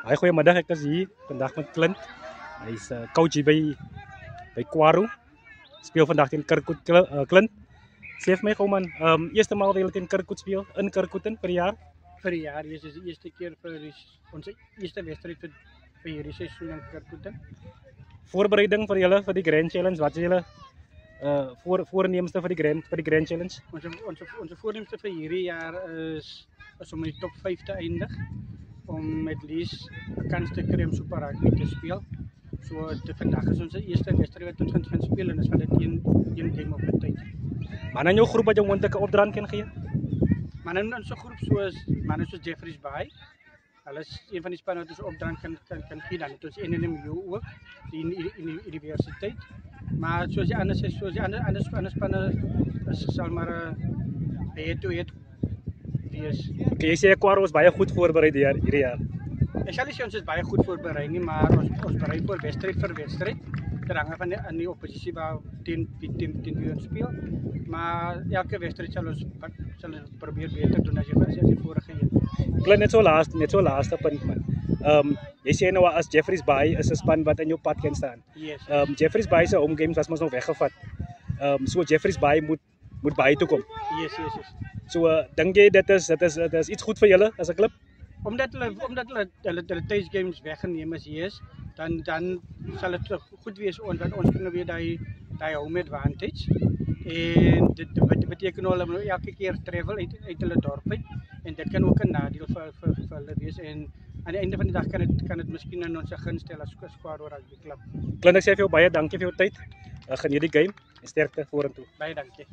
Baie goeiemiddag, ek is hier vandag met Clint. Hy's 'n uh, coach hier by by Kwaru. Speel vandag teen Kirkwood uh, Clint. Sê vir my gou man, ehm um, eerste maal wat jy teen Kirkwood speel in Kirkwood per jaar. vir die jaar. Dis is die eerste keer vir die, ons eerste wedstryd vir vir hierdie seisoen in Kirkwood. Voorbereiding vir julle vir die Grand Challenge. Wat is julle uh voor voornemste vir die Grand vir die Grand Challenge? Ons ons ons voornemste vir hierdie jaar is is om in die top 5 te eindig om met lees 'n kans te kry om Super Rugby te speel. So dit vandag is ons eerste wedstryd wat ons gaan gaan speel en is van dit een een game op tyd. Man in jou groep wat jou moontlike opdraand kan gee. Maar in ons groep soos manne soos Jeffrey's Bay. Hulle is een van die spanne wat ons opdraand kan kan kan gee dan het ons NNMU ook die in die, in die universiteit. Maar soos die ander sê soos die ander ander spanne is sal maar 'n het toe het wees. Okay, jy sê Kwaru is baie goed voorberei hier hierdie jaar. Ek sal nie sê ons is baie goed voorberei nie, maar ons ons berei vir wedstryd vir wedstryd. Af van die in die oppositie waar teen teen teen teen wie ons speel. Maar elke wedstryd sal ons sal ons probeer beter doen as jy as die vorige een. Clint net so laaste net so laaste punt man. Ehm um, jy sê nou as Jeffrey's Bay is 'n span wat in jou pad kan staan. Yes. Ehm um, Jeffrey's Bay se home games was mos nog weggevat. Ehm um, so Jeffrey's Bay moet moet by toe kom. Yes, yes, yes. So uh, dink jy dit is dit is dit is iets goed vir julle as 'n klub? Omdat hulle omdat hulle hulle hulle tuis games weggeneem is hier is, dan dan sal dit goed wees ons want ons kan nou weer daai daai home advantage. En dit dit beteken hulle moet elke keer travel uit uit hulle dorp uit en dit kan ook 'n nadeel vir vir vir hulle wees en aan die einde van die dag kan dit kan dit miskien in ons gunst stel as squad oor rugby klub. Clint ek sê vir jou baie dankie vir jou tyd. Uh, geniet die game en sterkte vorentoe. Baie dankie.